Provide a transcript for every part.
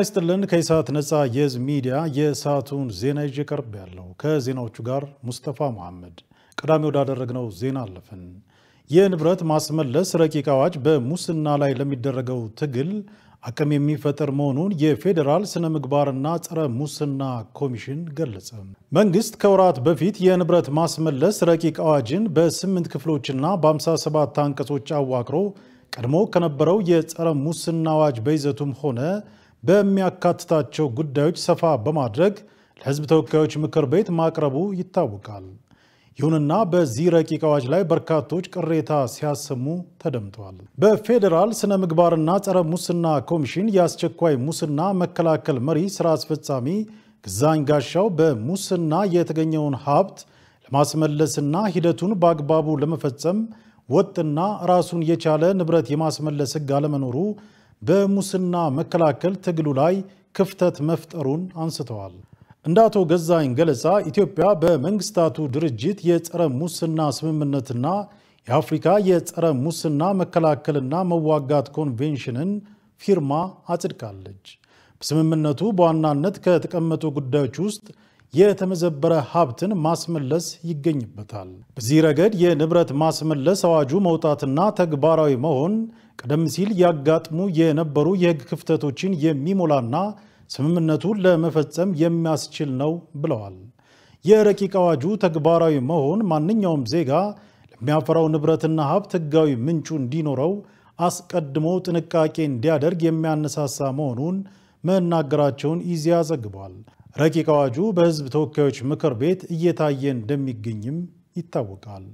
ይስጥልን። ከኢሳት ነፃ የህዝብ ሚዲያ የሰዓቱን ዜና ይዤ ቀርብ ያለው ከዜናዎቹ ጋር ሙስተፋ መሐመድ። ቀዳሚ ወዳደረግነው ዜና አለፍን። የንብረት ማስመለስ ረቂቅ አዋጅ በሙስና ላይ ለሚደረገው ትግል አቅም የሚፈጥር መሆኑን የፌዴራል ስነ ምግባርና ጸረ ሙስና ኮሚሽን ገለጸ። መንግስት ከወራት በፊት የንብረት ማስመለስ ረቂቅ አዋጅን በስምንት ክፍሎችና በ57 አንቀጾች አዋቅሮ ቀድሞ ከነበረው የጸረ ሙስና አዋጅ በይዘቱም ሆነ በሚያካትታቸው ጉዳዮች ሰፋ በማድረግ ለሕዝብ ተወካዮች ምክር ቤት ማቅረቡ ይታወቃል። ይሁንና በዚህ ረቂቅ አዋጅ ላይ በርካቶች ቅሬታ ሲያሰሙ ተደምጠዋል። በፌዴራል ስነ ምግባርና ጸረ ሙስና ኮሚሽን የአስቸኳይ ሙስና መከላከል መሪ ስራ አስፈጻሚ ግዛኝ ጋሻው በሙስና የተገኘውን ሀብት ለማስመለስና ሂደቱን በአግባቡ ለመፈጸም ወጥና ራሱን የቻለ ንብረት የማስመለስ ሕግ አለመኖሩ በሙስና መከላከል ትግሉ ላይ ክፍተት መፍጠሩን አንስተዋል። እንደ አቶ ገዛኝ ገለጻ ኢትዮጵያ በመንግስታቱ ድርጅት የጸረ ሙስና ስምምነትና የአፍሪካ የጸረ ሙስና መከላከልና መዋጋት ኮንቬንሽንን ፊርማ አጽድቃለች። በስምምነቱ በዋናነት ከተቀመጡ ጉዳዮች ውስጥ የተመዘበረ ሀብትን ማስመለስ ይገኝበታል። በዚህ ረገድ የንብረት ማስመለስ አዋጁ መውጣትና ተግባራዊ መሆን ቀደም ሲል ያጋጥሙ የነበሩ የሕግ ክፍተቶችን የሚሞላና ስምምነቱን ለመፈጸም የሚያስችል ነው ብለዋል። የረቂቅ አዋጁ ተግባራዊ መሆን ማንኛውም ዜጋ ለሚያፈራው ንብረትና ሀብት ሕጋዊ ምንጩ እንዲኖረው አስቀድሞ ጥንቃቄ እንዲያደርግ የሚያነሳሳ መሆኑን መናገራቸውን ኢዜአ ዘግቧል። ረቂቅ አዋጁ በሕዝብ ተወካዮች ምክር ቤት እየታየ እንደሚገኝም ይታወቃል።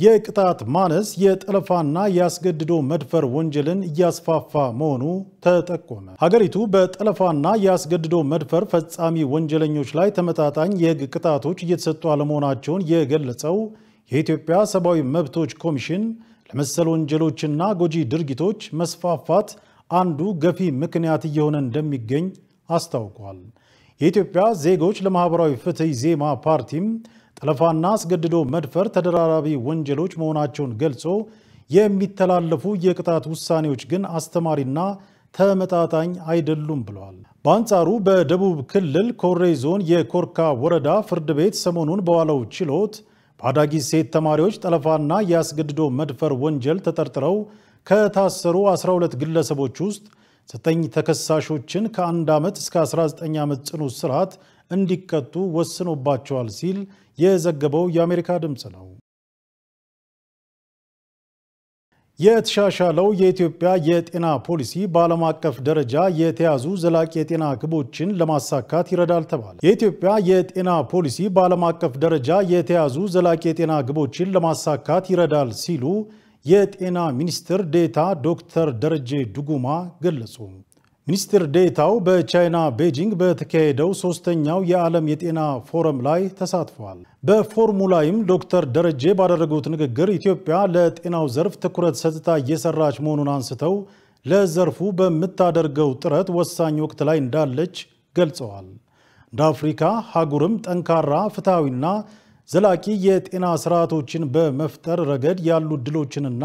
የቅጣት ማነስ የጠለፋና የአስገድዶ መድፈር ወንጀልን እያስፋፋ መሆኑ ተጠቆመ። ሀገሪቱ በጠለፋና የአስገድዶ መድፈር ፈጻሚ ወንጀለኞች ላይ ተመጣጣኝ የሕግ ቅጣቶች እየተሰጡ አለመሆናቸውን የገለጸው የኢትዮጵያ ሰብአዊ መብቶች ኮሚሽን ለመሰል ወንጀሎችና ጎጂ ድርጊቶች መስፋፋት አንዱ ገፊ ምክንያት እየሆነ እንደሚገኝ አስታውቋል። የኢትዮጵያ ዜጎች ለማህበራዊ ፍትህ ዜማ ፓርቲም ጠለፋና አስገድዶ መድፈር ተደራራቢ ወንጀሎች መሆናቸውን ገልጾ የሚተላለፉ የቅጣት ውሳኔዎች ግን አስተማሪና ተመጣጣኝ አይደሉም ብለዋል። በአንጻሩ በደቡብ ክልል ኮሬ ዞን የኮርካ ወረዳ ፍርድ ቤት ሰሞኑን በዋለው ችሎት በአዳጊ ሴት ተማሪዎች ጠለፋና የአስገድዶ መድፈር ወንጀል ተጠርጥረው ከታሰሩ 12 ግለሰቦች ውስጥ ዘጠኝ ተከሳሾችን ከአንድ ዓመት እስከ 19 ዓመት ጽኑ እስራት እንዲቀጡ ወስኖባቸዋል ሲል የዘገበው የአሜሪካ ድምፅ ነው። የተሻሻለው የኢትዮጵያ የጤና ፖሊሲ በዓለም አቀፍ ደረጃ የተያዙ ዘላቂ የጤና ግቦችን ለማሳካት ይረዳል ተባለ። የኢትዮጵያ የጤና ፖሊሲ በዓለም አቀፍ ደረጃ የተያዙ ዘላቂ የጤና ግቦችን ለማሳካት ይረዳል ሲሉ የጤና ሚኒስትር ዴታ ዶክተር ደረጀ ዱጉማ ገለጹ። ሚኒስትር ዴታው በቻይና ቤጂንግ በተካሄደው ሶስተኛው የዓለም የጤና ፎረም ላይ ተሳትፈዋል። በፎርሙ ላይም ዶክተር ደረጀ ባደረጉት ንግግር ኢትዮጵያ ለጤናው ዘርፍ ትኩረት ሰጥታ እየሰራች መሆኑን አንስተው ለዘርፉ በምታደርገው ጥረት ወሳኝ ወቅት ላይ እንዳለች ገልጸዋል። እንደ አፍሪካ ሀጉርም ጠንካራ ፍትሐዊና ዘላቂ የጤና ስርዓቶችን በመፍጠር ረገድ ያሉ እድሎችንና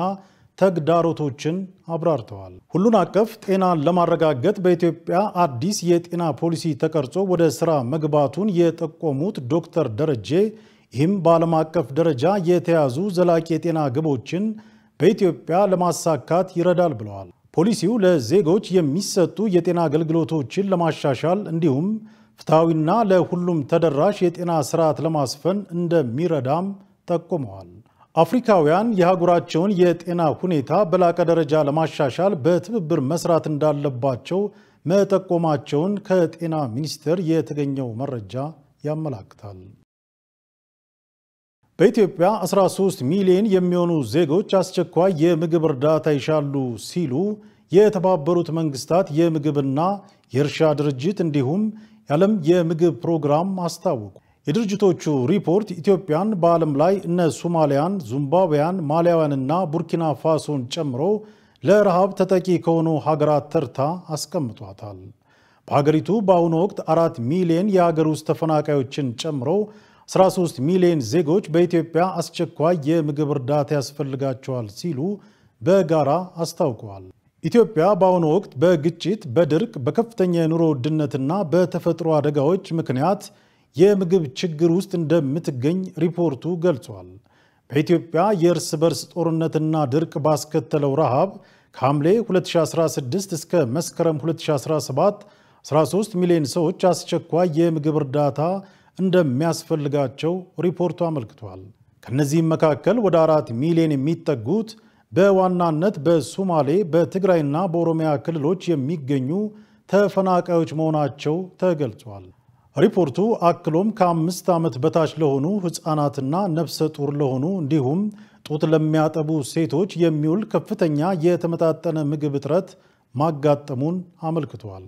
ተግዳሮቶችን አብራርተዋል። ሁሉን አቀፍ ጤናን ለማረጋገጥ በኢትዮጵያ አዲስ የጤና ፖሊሲ ተቀርጾ ወደ ስራ መግባቱን የጠቆሙት ዶክተር ደረጀ ይህም በዓለም አቀፍ ደረጃ የተያዙ ዘላቂ የጤና ግቦችን በኢትዮጵያ ለማሳካት ይረዳል ብለዋል። ፖሊሲው ለዜጎች የሚሰጡ የጤና አገልግሎቶችን ለማሻሻል እንዲሁም ፍትሐዊና ለሁሉም ተደራሽ የጤና ስርዓት ለማስፈን እንደሚረዳም ጠቁመዋል። አፍሪካውያን የሀገራቸውን የጤና ሁኔታ በላቀ ደረጃ ለማሻሻል በትብብር መስራት እንዳለባቸው መጠቆማቸውን ከጤና ሚኒስቴር የተገኘው መረጃ ያመላክታል። በኢትዮጵያ 13 ሚሊዮን የሚሆኑ ዜጎች አስቸኳይ የምግብ እርዳታ ይሻሉ ሲሉ የተባበሩት መንግስታት የምግብና የእርሻ ድርጅት እንዲሁም የዓለም የምግብ ፕሮግራም አስታወቁ። የድርጅቶቹ ሪፖርት ኢትዮጵያን በዓለም ላይ እነ ሶማሊያን፣ ዚምባብዌያን፣ ማሊያውያንና ቡርኪና ፋሶን ጨምሮ ለረሃብ ተጠቂ ከሆኑ ሀገራት ተርታ አስቀምጧታል። በሀገሪቱ በአሁኑ ወቅት አራት ሚሊዮን የሀገር ውስጥ ተፈናቃዮችን ጨምሮ 13 ሚሊዮን ዜጎች በኢትዮጵያ አስቸኳይ የምግብ እርዳታ ያስፈልጋቸዋል ሲሉ በጋራ አስታውቀዋል። ኢትዮጵያ በአሁኑ ወቅት በግጭት፣ በድርቅ፣ በከፍተኛ የኑሮ ውድነትና በተፈጥሮ አደጋዎች ምክንያት የምግብ ችግር ውስጥ እንደምትገኝ ሪፖርቱ ገልጿል። በኢትዮጵያ የእርስ በርስ ጦርነትና ድርቅ ባስከተለው ረሃብ ከሐምሌ 2016 እስከ መስከረም 2017 13 ሚሊዮን ሰዎች አስቸኳይ የምግብ እርዳታ እንደሚያስፈልጋቸው ሪፖርቱ አመልክቷል። ከነዚህም መካከል ወደ አራት ሚሊዮን የሚጠጉት በዋናነት በሶማሌ በትግራይና በኦሮሚያ ክልሎች የሚገኙ ተፈናቃዮች መሆናቸው ተገልጿል። ሪፖርቱ አክሎም ከአምስት ዓመት በታች ለሆኑ ሕፃናትና ነፍሰ ጡር ለሆኑ እንዲሁም ጡት ለሚያጠቡ ሴቶች የሚውል ከፍተኛ የተመጣጠነ ምግብ እጥረት ማጋጠሙን አመልክቷል።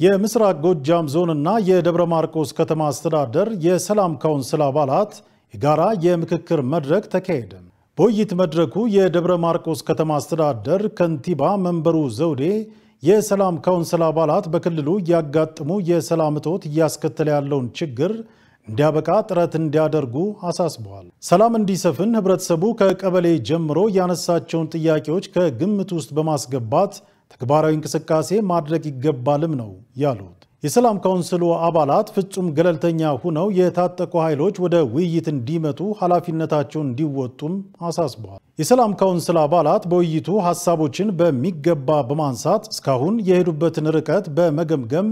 የምስራቅ ጎጃም ዞንና የደብረ ማርቆስ ከተማ አስተዳደር የሰላም ካውንስል አባላት የጋራ የምክክር መድረክ ተካሄደ። በውይይት መድረኩ የደብረ ማርቆስ ከተማ አስተዳደር ከንቲባ መንበሩ ዘውዴ የሰላም ካውንስል አባላት በክልሉ እያጋጠሙ የሰላም እጦት እያስከተለ ያለውን ችግር እንዲያበቃ ጥረት እንዲያደርጉ አሳስበዋል። ሰላም እንዲሰፍን ህብረተሰቡ ከቀበሌ ጀምሮ ያነሳቸውን ጥያቄዎች ከግምት ውስጥ በማስገባት ተግባራዊ እንቅስቃሴ ማድረግ ይገባልም ነው ያሉት። የሰላም ካውንስሉ አባላት ፍጹም ገለልተኛ ሁነው የታጠቁ ኃይሎች ወደ ውይይት እንዲመጡ ኃላፊነታቸውን እንዲወጡም አሳስበዋል። የሰላም ካውንስል አባላት በውይይቱ ሀሳቦችን በሚገባ በማንሳት እስካሁን የሄዱበትን ርቀት በመገምገም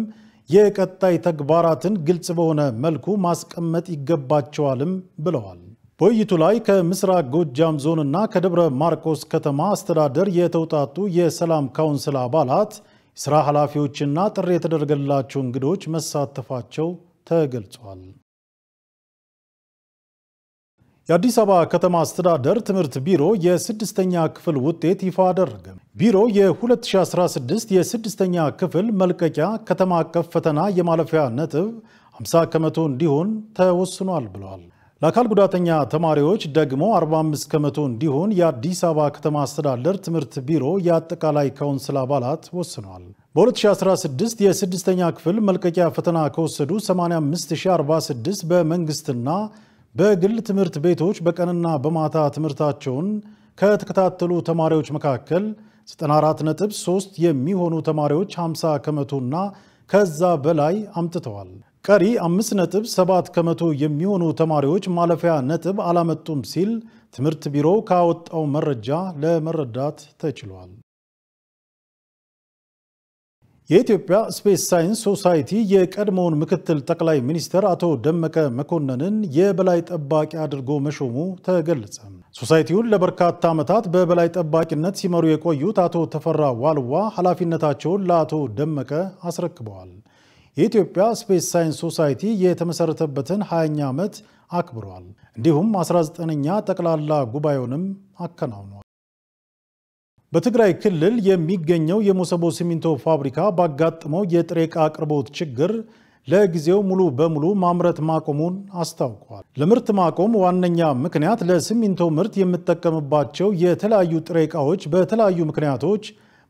የቀጣይ ተግባራትን ግልጽ በሆነ መልኩ ማስቀመጥ ይገባቸዋልም ብለዋል። በውይይቱ ላይ ከምስራቅ ጎጃም ዞንና ከደብረ ማርቆስ ከተማ አስተዳደር የተውጣጡ የሰላም ካውንስል አባላት የሥራ ኃላፊዎችና ጥሪ የተደረገላቸው እንግዶች መሳተፋቸው ተገልጿል። የአዲስ አበባ ከተማ አስተዳደር ትምህርት ቢሮ የስድስተኛ ክፍል ውጤት ይፋ አደረገ። ቢሮ የ2016 የስድስተኛ ክፍል መልቀቂያ ከተማ አቀፍ ፈተና የማለፊያ ነጥብ 50 ከመቶ እንዲሆን ተወስኗል ብለዋል። ለአካል ጉዳተኛ ተማሪዎች ደግሞ 45 ከመቶ እንዲሆን የአዲስ አበባ ከተማ አስተዳደር ትምህርት ቢሮ የአጠቃላይ ካውንስል አባላት ወስነዋል። በ2016 የስድስተኛ ክፍል መልቀቂያ ፈተና ከወሰዱ 85046 በመንግስትና በግል ትምህርት ቤቶች በቀንና በማታ ትምህርታቸውን ከተከታተሉ ተማሪዎች መካከል 94.3 የሚሆኑ ተማሪዎች 50 ከመቶና ከዛ በላይ አምጥተዋል። ቀሪ 5.7 ከመቶ የሚሆኑ ተማሪዎች ማለፊያ ነጥብ አላመጡም ሲል ትምህርት ቢሮ ካወጣው መረጃ ለመረዳት ተችሏል። የኢትዮጵያ ስፔስ ሳይንስ ሶሳይቲ የቀድሞውን ምክትል ጠቅላይ ሚኒስትር አቶ ደመቀ መኮንንን የበላይ ጠባቂ አድርጎ መሾሙ ተገለጸ። ሶሳይቲውን ለበርካታ ዓመታት በበላይ ጠባቂነት ሲመሩ የቆዩት አቶ ተፈራ ዋልዋ ኃላፊነታቸውን ለአቶ ደመቀ አስረክበዋል። የኢትዮጵያ ስፔስ ሳይንስ ሶሳይቲ የተመሰረተበትን 20ኛ ዓመት አክብሯል። እንዲሁም 19ኛ ጠቅላላ ጉባኤውንም አከናውኗል። በትግራይ ክልል የሚገኘው የሞሰቦ ሲሚንቶ ፋብሪካ ባጋጠመው የጥሬ ዕቃ አቅርቦት ችግር ለጊዜው ሙሉ በሙሉ ማምረት ማቆሙን አስታውቋል። ለምርት ማቆም ዋነኛ ምክንያት ለሲሚንቶ ምርት የምጠቀምባቸው የተለያዩ ጥሬ ዕቃዎች በተለያዩ ምክንያቶች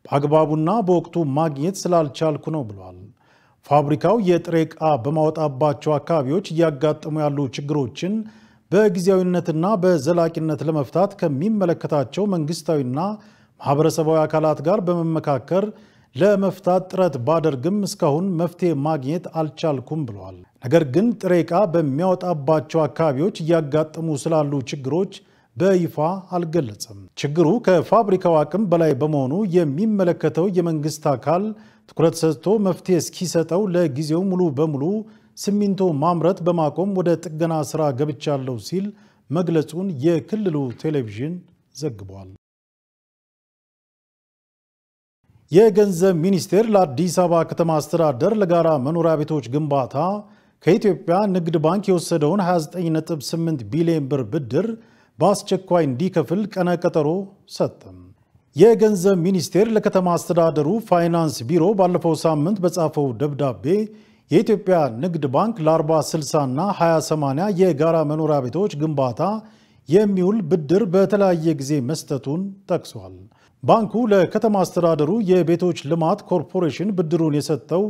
በአግባቡና በወቅቱ ማግኘት ስላልቻልኩ ነው ብሏል። ፋብሪካው የጥሬ ዕቃ በማወጣባቸው አካባቢዎች እያጋጠሙ ያሉ ችግሮችን በጊዜያዊነትና በዘላቂነት ለመፍታት ከሚመለከታቸው መንግስታዊና ማህበረሰባዊ አካላት ጋር በመመካከር ለመፍታት ጥረት ባደርግም እስካሁን መፍትሄ ማግኘት አልቻልኩም ብለዋል። ነገር ግን ጥሬ ዕቃ በሚያወጣባቸው አካባቢዎች እያጋጠሙ ስላሉ ችግሮች በይፋ አልገለጸም። ችግሩ ከፋብሪካው አቅም በላይ በመሆኑ የሚመለከተው የመንግስት አካል ትኩረት ሰጥቶ መፍትሄ እስኪሰጠው ለጊዜው ሙሉ በሙሉ ሲሚንቶ ማምረት በማቆም ወደ ጥገና ስራ ገብቻለሁ ሲል መግለጹን የክልሉ ቴሌቪዥን ዘግቧል። የገንዘብ ሚኒስቴር ለአዲስ አበባ ከተማ አስተዳደር ለጋራ መኖሪያ ቤቶች ግንባታ ከኢትዮጵያ ንግድ ባንክ የወሰደውን 29.8 ቢሊዮን ብር ብድር በአስቸኳይ እንዲከፍል ቀነ ቀጠሮ ሰጠም። የገንዘብ ሚኒስቴር ለከተማ አስተዳደሩ ፋይናንስ ቢሮ ባለፈው ሳምንት በጻፈው ደብዳቤ የኢትዮጵያ ንግድ ባንክ ለ40/60 እና 20/80 የጋራ መኖሪያ ቤቶች ግንባታ የሚውል ብድር በተለያየ ጊዜ መስጠቱን ጠቅሷል። ባንኩ ለከተማ አስተዳደሩ የቤቶች ልማት ኮርፖሬሽን ብድሩን የሰጠው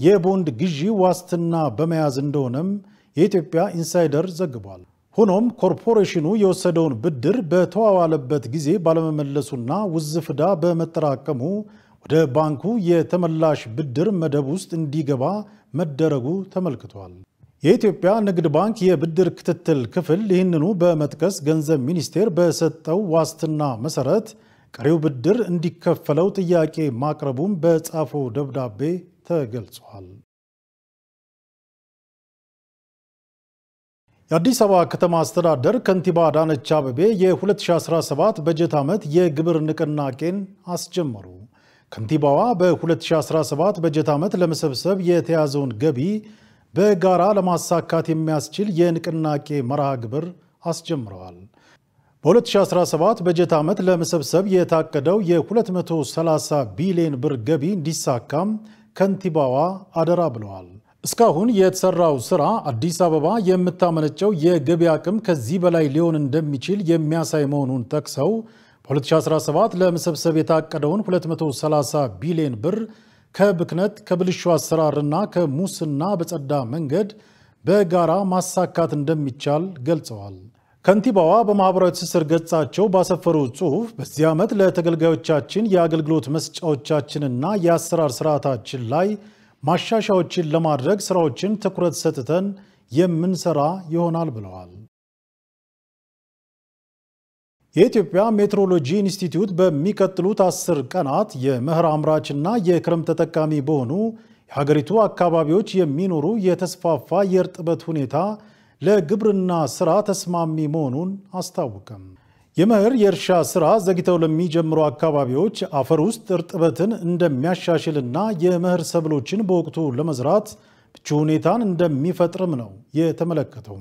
የቦንድ ግዢ ዋስትና በመያዝ እንደሆነም የኢትዮጵያ ኢንሳይደር ዘግቧል። ሆኖም ኮርፖሬሽኑ የወሰደውን ብድር በተዋዋለበት ጊዜ ባለመመለሱና ውዝፍ ዕዳ በመጠራቀሙ ወደ ባንኩ የተመላሽ ብድር መደብ ውስጥ እንዲገባ መደረጉ ተመልክቷል። የኢትዮጵያ ንግድ ባንክ የብድር ክትትል ክፍል ይህንኑ በመጥቀስ ገንዘብ ሚኒስቴር በሰጠው ዋስትና መሰረት ቀሪው ብድር እንዲከፈለው ጥያቄ ማቅረቡን በጻፈው ደብዳቤ ተገልጿል። የአዲስ አበባ ከተማ አስተዳደር ከንቲባ አዳነች አቤቤ የ2017 በጀት ዓመት የግብር ንቅናቄን አስጀመሩ። ከንቲባዋ በ2017 በጀት ዓመት ለመሰብሰብ የተያዘውን ገቢ በጋራ ለማሳካት የሚያስችል የንቅናቄ መርሃ ግብር አስጀምረዋል። በ2017 በጀት ዓመት ለመሰብሰብ የታቀደው የ230 ቢሊዮን ብር ገቢ እንዲሳካም ከንቲባዋ አደራ ብለዋል። እስካሁን የተሰራው ስራ አዲስ አበባ የምታመነጨው የገቢ አቅም ከዚህ በላይ ሊሆን እንደሚችል የሚያሳይ መሆኑን ጠቅሰው በ2017 ለመሰብሰብ የታቀደውን 230 ቢሊዮን ብር ከብክነት ከብልሹ አሰራርና ከሙስና በጸዳ መንገድ በጋራ ማሳካት እንደሚቻል ገልጸዋል። ከንቲባዋ በማኅበራዊ ትስስር ገጻቸው ባሰፈሩት ጽሑፍ በዚህ ዓመት ለተገልጋዮቻችን የአገልግሎት መስጫዎቻችንና የአሰራር ስርዓታችን ላይ ማሻሻዎችን ለማድረግ ስራዎችን ትኩረት ሰጥተን የምንሰራ ይሆናል ብለዋል። የኢትዮጵያ ሜትሮሎጂ ኢንስቲትዩት በሚቀጥሉት አስር ቀናት የመኸር አምራችና የክረምት ተጠቃሚ በሆኑ የሀገሪቱ አካባቢዎች የሚኖሩ የተስፋፋ የእርጥበት ሁኔታ ለግብርና ስራ ተስማሚ መሆኑን አስታወቀም። የመኸር የእርሻ ስራ ዘግተው ለሚጀምሩ አካባቢዎች አፈር ውስጥ እርጥበትን እንደሚያሻሽልና የመኸር ሰብሎችን በወቅቱ ለመዝራት ምቹ ሁኔታን እንደሚፈጥርም ነው የተመለከተው።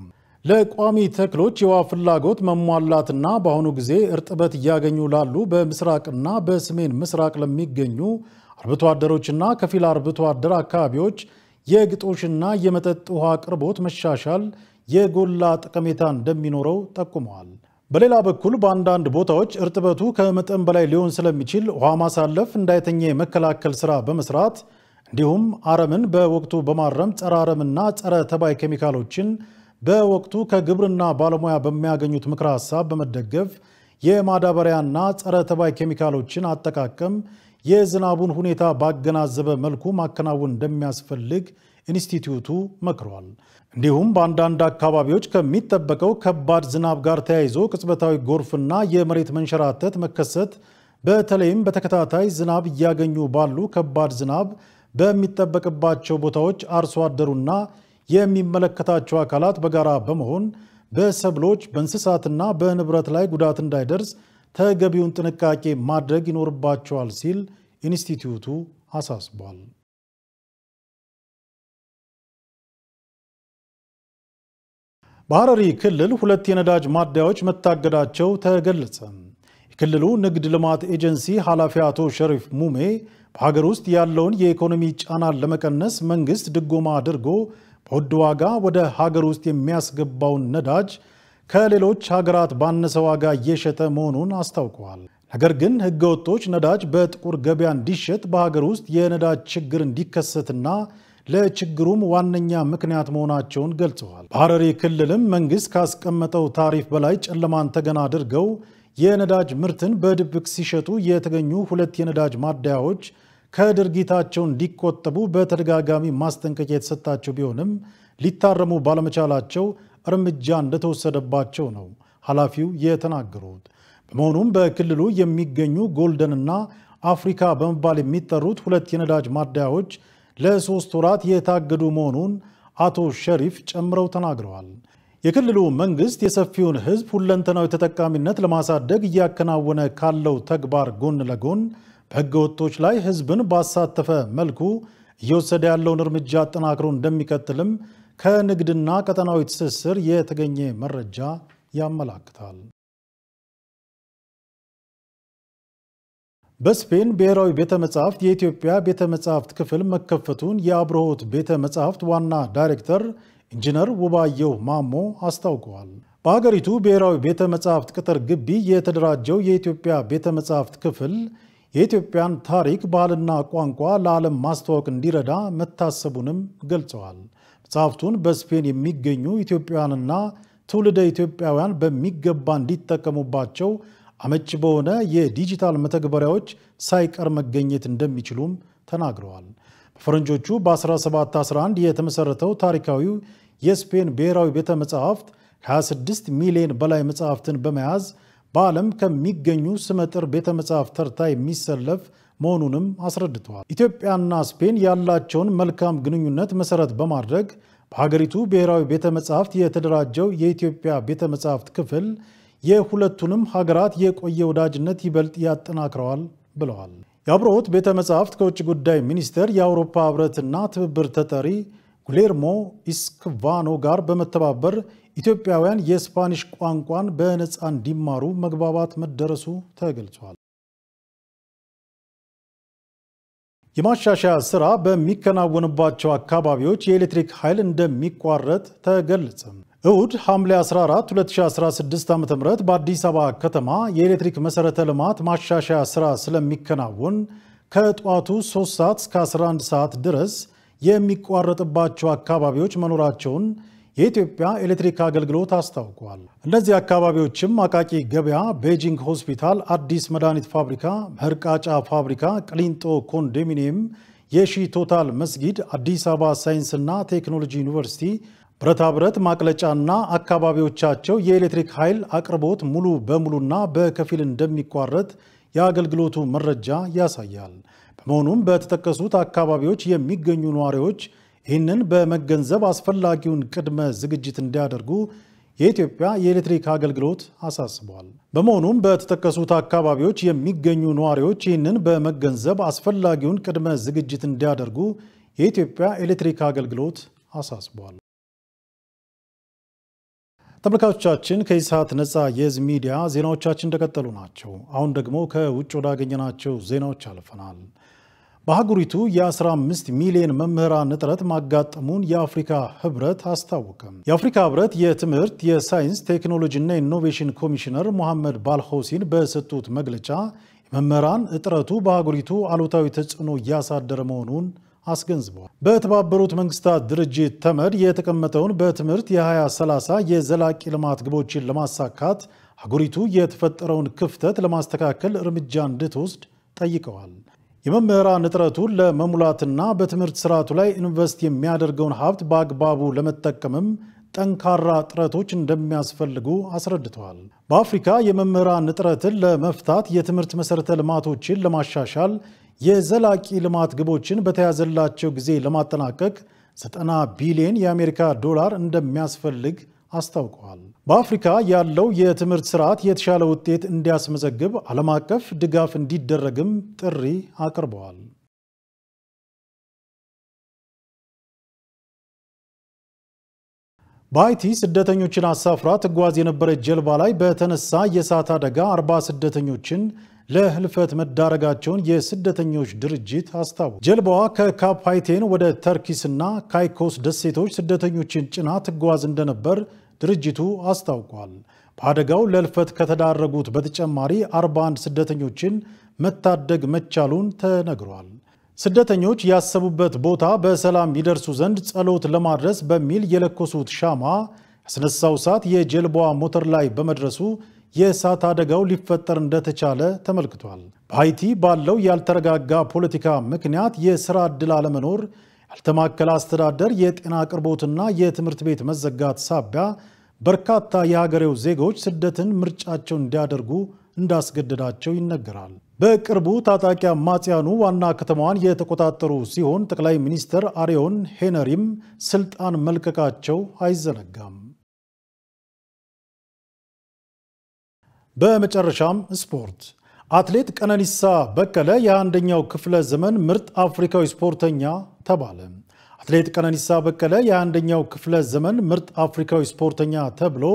ለቋሚ ተክሎች የውሃ ፍላጎት መሟላትና በአሁኑ ጊዜ እርጥበት እያገኙ ላሉ በምስራቅና በሰሜን ምስራቅ ለሚገኙ አርብቶ አደሮችና ከፊል አርብቶ አደር አካባቢዎች የግጦሽና የመጠጥ ውሃ አቅርቦት መሻሻል የጎላ ጠቀሜታ እንደሚኖረው ጠቁመዋል። በሌላ በኩል በአንዳንድ ቦታዎች እርጥበቱ ከመጠን በላይ ሊሆን ስለሚችል ውሃ ማሳለፍ እንዳይተኛ የመከላከል ስራ በመስራት እንዲሁም አረምን በወቅቱ በማረም ጸረ አረምና ጸረ ተባይ ኬሚካሎችን በወቅቱ ከግብርና ባለሙያ በሚያገኙት ምክረ ሀሳብ በመደገፍ የማዳበሪያና ጸረ ተባይ ኬሚካሎችን አጠቃቀም የዝናቡን ሁኔታ ባገናዘበ መልኩ ማከናወን እንደሚያስፈልግ ኢንስቲትዩቱ መክሯል። እንዲሁም በአንዳንድ አካባቢዎች ከሚጠበቀው ከባድ ዝናብ ጋር ተያይዞ ቅጽበታዊ ጎርፍና የመሬት መንሸራተት መከሰት በተለይም በተከታታይ ዝናብ እያገኙ ባሉ ከባድ ዝናብ በሚጠበቅባቸው ቦታዎች አርሶ አደሩና የሚመለከታቸው አካላት በጋራ በመሆን በሰብሎች በእንስሳትና በንብረት ላይ ጉዳት እንዳይደርስ ተገቢውን ጥንቃቄ ማድረግ ይኖርባቸዋል ሲል ኢንስቲትዩቱ አሳስቧል። በሐረሪ ክልል ሁለት የነዳጅ ማደያዎች መታገዳቸው ተገለጸ። የክልሉ ንግድ ልማት ኤጀንሲ ኃላፊ አቶ ሸሪፍ ሙሜ በሀገር ውስጥ ያለውን የኢኮኖሚ ጫናን ለመቀነስ መንግስት ድጎማ አድርጎ በውድ ዋጋ ወደ ሀገር ውስጥ የሚያስገባውን ነዳጅ ከሌሎች ሀገራት ባነሰ ዋጋ እየሸጠ መሆኑን አስታውቀዋል። ነገር ግን ህገወጦች ነዳጅ በጥቁር ገበያ እንዲሸጥ በሀገር ውስጥ የነዳጅ ችግር እንዲከሰትና ለችግሩም ዋነኛ ምክንያት መሆናቸውን ገልጸዋል። በሐረሪ ክልልም መንግስት ካስቀመጠው ታሪፍ በላይ ጨለማን ተገን አድርገው የነዳጅ ምርትን በድብቅ ሲሸጡ የተገኙ ሁለት የነዳጅ ማደያዎች ከድርጊታቸው እንዲቆጠቡ በተደጋጋሚ ማስጠንቀቂያ የተሰጣቸው ቢሆንም ሊታረሙ ባለመቻላቸው እርምጃ እንደተወሰደባቸው ነው ኃላፊው የተናገሩት። በመሆኑም በክልሉ የሚገኙ ጎልደንና አፍሪካ በመባል የሚጠሩት ሁለት የነዳጅ ማደያዎች ለሶስት ወራት የታገዱ መሆኑን አቶ ሸሪፍ ጨምረው ተናግረዋል። የክልሉ መንግስት የሰፊውን ህዝብ ሁለንተናዊ ተጠቃሚነት ለማሳደግ እያከናወነ ካለው ተግባር ጎን ለጎን በህገ ወጦች ላይ ህዝብን ባሳተፈ መልኩ እየወሰደ ያለውን እርምጃ አጠናክሮ እንደሚቀጥልም ከንግድና ቀጠናዊ ትስስር የተገኘ መረጃ ያመላክታል። በስፔን ብሔራዊ ቤተ መጻሕፍት የኢትዮጵያ ቤተ መጻሕፍት ክፍል መከፈቱን የአብርሆት ቤተ መጻሕፍት ዋና ዳይሬክተር ኢንጂነር ውባየሁ ማሞ አስታውቀዋል። በሀገሪቱ ብሔራዊ ቤተ መጻሕፍት ቅጥር ግቢ የተደራጀው የኢትዮጵያ ቤተ መጻሕፍት ክፍል የኢትዮጵያን ታሪክ፣ ባህልና ቋንቋ ለዓለም ማስተዋወቅ እንዲረዳ መታሰቡንም ገልጸዋል። መጽሐፍቱን በስፔን የሚገኙ ኢትዮጵያውያንና ትውልደ ኢትዮጵያውያን በሚገባ እንዲጠቀሙባቸው አመቺ በሆነ የዲጂታል መተግበሪያዎች ሳይቀር መገኘት እንደሚችሉም ተናግረዋል። በፈረንጆቹ በ1711 የተመሠረተው ታሪካዊው የስፔን ብሔራዊ ቤተ መጻሕፍት 26 ሚሊዮን በላይ መጻሕፍትን በመያዝ በዓለም ከሚገኙ ስመጥር ቤተ መጻሕፍት ተርታ የሚሰለፍ መሆኑንም አስረድተዋል። ኢትዮጵያና ስፔን ያላቸውን መልካም ግንኙነት መሠረት በማድረግ በሀገሪቱ ብሔራዊ ቤተ መጻሕፍት የተደራጀው የኢትዮጵያ ቤተ መጻሕፍት ክፍል የሁለቱንም ሀገራት የቆየ ወዳጅነት ይበልጥ ያጠናክረዋል ብለዋል። የአብርሆት ቤተ መጻሕፍት ከውጭ ጉዳይ ሚኒስቴር የአውሮፓ ሕብረትና ትብብር ተጠሪ ጉሌርሞ ኢስክቫኖ ጋር በመተባበር ኢትዮጵያውያን የስፓኒሽ ቋንቋን በነፃ እንዲማሩ መግባባት መደረሱ ተገልጿል። የማሻሻያ ስራ በሚከናወንባቸው አካባቢዎች የኤሌክትሪክ ኃይል እንደሚቋረጥ ተገለጸ። እሁድ ሐምሌ 14 2016 ዓ ም በአዲስ አበባ ከተማ የኤሌክትሪክ መሠረተ ልማት ማሻሻያ ስራ ስለሚከናወን ከጠዋቱ 3 ሰዓት እስከ 11 ሰዓት ድረስ የሚቋረጥባቸው አካባቢዎች መኖራቸውን የኢትዮጵያ ኤሌክትሪክ አገልግሎት አስታውቋል። እነዚህ አካባቢዎችም አቃቂ ገበያ፣ ቤጂንግ ሆስፒታል፣ አዲስ መድኃኒት ፋብሪካ፣ መርቃጫ ፋብሪካ፣ ቅሊንጦ ኮንዶሚኒየም፣ የሺ ቶታል መስጊድ፣ አዲስ አበባ ሳይንስና ቴክኖሎጂ ዩኒቨርሲቲ፣ ብረታ ብረት ማቅለጫና አካባቢዎቻቸው የኤሌክትሪክ ኃይል አቅርቦት ሙሉ በሙሉና በከፊል እንደሚቋረጥ የአገልግሎቱ መረጃ ያሳያል። በመሆኑም በተጠቀሱት አካባቢዎች የሚገኙ ነዋሪዎች ይህንን በመገንዘብ አስፈላጊውን ቅድመ ዝግጅት እንዲያደርጉ የኢትዮጵያ የኤሌክትሪክ አገልግሎት አሳስቧል። በመሆኑም በተጠቀሱት አካባቢዎች የሚገኙ ነዋሪዎች ይህንን በመገንዘብ አስፈላጊውን ቅድመ ዝግጅት እንዲያደርጉ የኢትዮጵያ ኤሌክትሪክ አገልግሎት አሳስቧል። ተመልካቾቻችን ከኢሳት ነፃ የሕዝብ ሚዲያ ዜናዎቻችን እንደቀጠሉ ናቸው። አሁን ደግሞ ከውጭ ወዳገኘናቸው ዜናዎች አልፈናል። በሀገሪቱ የ15 ሚሊዮን መምህራን እጥረት ማጋጠሙን የአፍሪካ ህብረት አስታወቀ። የአፍሪካ ህብረት የትምህርት የሳይንስ ቴክኖሎጂና ኢኖቬሽን ኮሚሽነር ሞሐመድ ባልሆሲን በሰጡት መግለጫ የመምህራን እጥረቱ በሀገሪቱ አሉታዊ ተጽዕኖ እያሳደረ መሆኑን አስገንዝበዋል። በተባበሩት መንግስታት ድርጅት ተመድ የተቀመጠውን በትምህርት የ2030 የዘላቂ ልማት ግቦችን ለማሳካት ሀገሪቱ የተፈጠረውን ክፍተት ለማስተካከል እርምጃ እንድትወስድ ጠይቀዋል። የመምህራን እጥረቱን ለመሙላትና በትምህርት ስርዓቱ ላይ ኢንቨስት የሚያደርገውን ሀብት በአግባቡ ለመጠቀምም ጠንካራ ጥረቶች እንደሚያስፈልጉ አስረድተዋል። በአፍሪካ የመምህራን እጥረትን ለመፍታት የትምህርት መሠረተ ልማቶችን ለማሻሻል የዘላቂ ልማት ግቦችን በተያዘላቸው ጊዜ ለማጠናቀቅ 90 ቢሊዮን የአሜሪካ ዶላር እንደሚያስፈልግ አስታውቀዋል። በአፍሪካ ያለው የትምህርት ስርዓት የተሻለ ውጤት እንዲያስመዘግብ ዓለም አቀፍ ድጋፍ እንዲደረግም ጥሪ አቅርበዋል። በሀይቲ ስደተኞችን አሳፍራ ትጓዝ የነበረች ጀልባ ላይ በተነሳ የእሳት አደጋ 40 ስደተኞችን ለህልፈት መዳረጋቸውን የስደተኞች ድርጅት አስታወቀ። ጀልባዋ ከካፕ ሃይቴን ወደ ተርኪስና ካይኮስ ደሴቶች ስደተኞችን ጭና ትጓዝ እንደነበር ድርጅቱ አስታውቋል። በአደጋው ለህልፈት ከተዳረጉት በተጨማሪ 41 ስደተኞችን መታደግ መቻሉን ተነግሯል። ስደተኞች ያሰቡበት ቦታ በሰላም ይደርሱ ዘንድ ጸሎት ለማድረስ በሚል የለኮሱት ሻማ ያስነሳው እሳት የጀልባዋ ሞተር ላይ በመድረሱ የእሳት አደጋው ሊፈጠር እንደተቻለ ተመልክቷል። በሃይቲ ባለው ያልተረጋጋ ፖለቲካ ምክንያት የሥራ ዕድል አለመኖር፣ ያልተማከለ አስተዳደር፣ የጤና አቅርቦትና የትምህርት ቤት መዘጋት ሳቢያ በርካታ የሀገሬው ዜጎች ስደትን ምርጫቸው እንዲያደርጉ እንዳስገደዳቸው ይነገራል። በቅርቡ ታጣቂ አማጽያኑ ዋና ከተማዋን የተቆጣጠሩ ሲሆን ጠቅላይ ሚኒስትር አሪዮን ሄነሪም ስልጣን መልቀቃቸው አይዘነጋም። በመጨረሻም ስፖርት። አትሌት ቀነኒሳ በቀለ የአንደኛው ክፍለ ዘመን ምርጥ አፍሪካዊ ስፖርተኛ ተባለ። አትሌት ቀነኒሳ በቀለ የአንደኛው ክፍለ ዘመን ምርጥ አፍሪካዊ ስፖርተኛ ተብሎ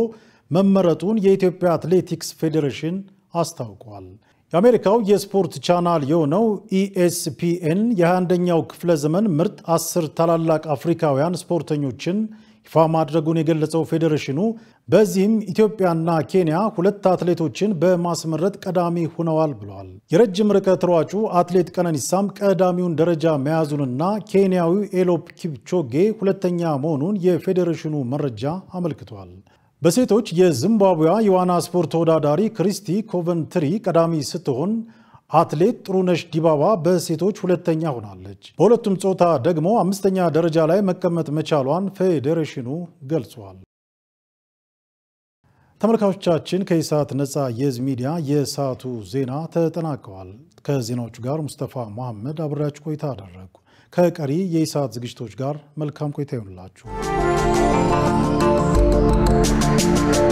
መመረጡን የኢትዮጵያ አትሌቲክስ ፌዴሬሽን አስታውቋል። የአሜሪካው የስፖርት ቻናል የሆነው ESPN የ21ኛው ክፍለ ዘመን ምርጥ አስር ታላላቅ አፍሪካውያን ስፖርተኞችን ይፋ ማድረጉን የገለጸው ፌዴሬሽኑ በዚህም ኢትዮጵያና ኬንያ ሁለት አትሌቶችን በማስመረጥ ቀዳሚ ሆነዋል ብለዋል። የረጅም ርቀት ሯጩ አትሌት ቀነኒሳም ቀዳሚውን ደረጃ መያዙንና ኬንያዊው ኤሊዩድ ኪፕቾጌ ሁለተኛ መሆኑን የፌዴሬሽኑ መረጃ አመልክቷል። በሴቶች የዚምባብዌዋ የዋና ስፖርት ተወዳዳሪ ክሪስቲ ኮቨንትሪ ቀዳሚ ስትሆን አትሌት ጥሩነሽ ዲባባ በሴቶች ሁለተኛ ሆናለች። በሁለቱም ጾታ ደግሞ አምስተኛ ደረጃ ላይ መቀመጥ መቻሏን ፌዴሬሽኑ ገልጿል። ተመልካቾቻችን ከኢሳት ነፃ የህዝብ ሚዲያ የሰዓቱ ዜና ተጠናቀዋል። ከዜናዎቹ ጋር ሙስተፋ መሐመድ አብሬያችሁ ቆይታ አደረግኩ። ከቀሪ የኢሳት ዝግጅቶች ጋር መልካም ቆይታ ይሆንላችሁ። Música